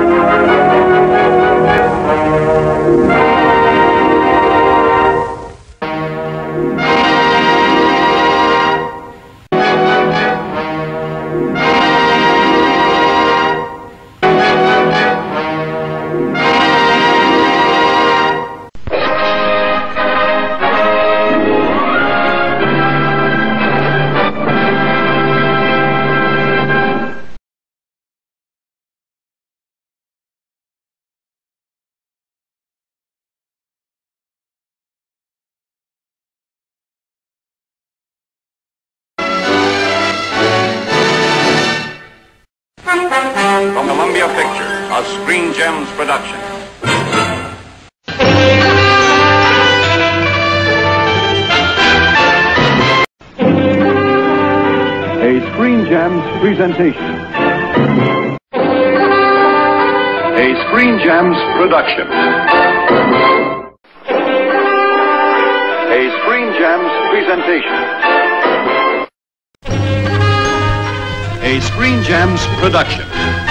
From Columbia Pictures, a Screen Gems production. A Screen Gems presentation. A Screen Gems production. A Screen Gems presentation. A Screen Gems production.